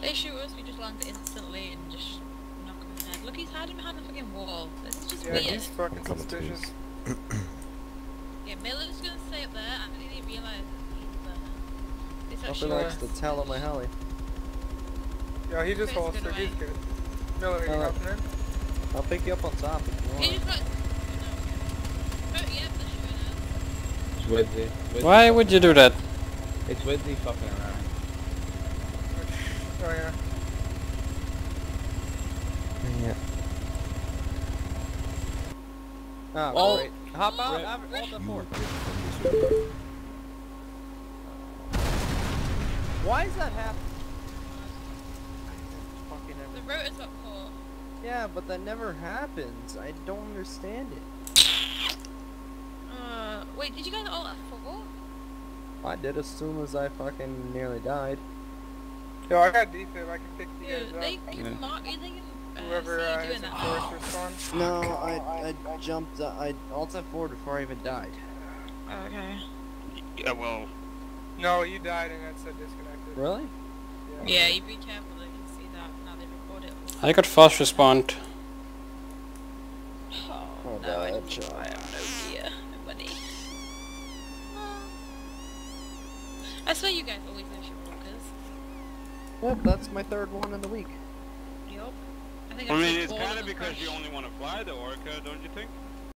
They shoot us, we just land instantly and just knock him in the head. Look, he's hiding behind the fucking wall. This is just Yeah, weird. he's fucking Coming to suspicious. Yeah, Miller's gonna stay up there. I didn't even realise he's there. It's Nothing actually likes to tell on my heli. Yeah, he just Chris, holstered. good He's good. Miller, are you Alright. helping him? I'll pick you up on top if you He want. just got. Oh, yeah, they're shooting us. It's Wednesday. Wednesday Why fucking would you do that? It's Wednesday fucking around. Oh yeah. Yeah. Oh, Oh. great. Hop out. Rip. Have. Hold the fort. Why is that happening? The ever. is up caught. Yeah, but that never happens. I don't understand it. Uh, wait, did you guys all at four? I did as soon as I fucking nearly died. Yo, I got defib. I can pick you Dude, guys they up. can Yeah. mark you, they can uh, Whoever uh, is in that. first response. No, I I jumped. Uh, I alt F4 before I even died. Oh, okay. Yeah, well, No, you died and that said disconnected. Really? Yeah, you be careful, they can see that. Now they record it. I got fast respond. Oh, Oh, no, I bad didn't job. try. Oh dear, nobody. I swear you guys always know your walkers. Yep, that's my third one in the week. Yep. I think I mean, it's kind of of them because you only want to fly the Orca, don't you think?